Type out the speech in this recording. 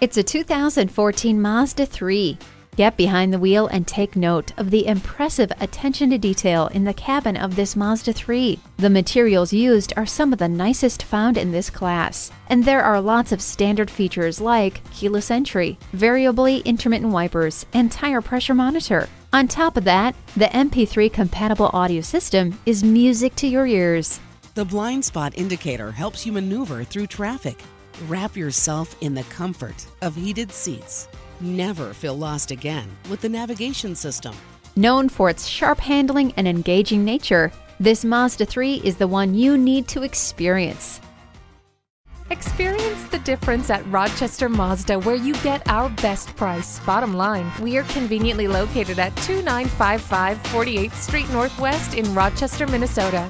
It's a 2014 Mazda 3. Get behind the wheel and take note of the impressive attention to detail in the cabin of this Mazda 3. The materials used are some of the nicest found in this class, and there are lots of standard features like keyless entry, variably intermittent wipers, and tire pressure monitor. On top of that, the MP3 compatible audio system is music to your ears. The blind spot indicator helps you maneuver through traffic. Wrap yourself in the comfort of heated seats. Never feel lost again with the navigation system. Known for its sharp handling and engaging nature, this Mazda 3 is the one you need to experience. Experience the difference at Rochester Mazda, where you get our best price. Bottom line, we are conveniently located at 2955 48th Street Northwest in Rochester, Minnesota.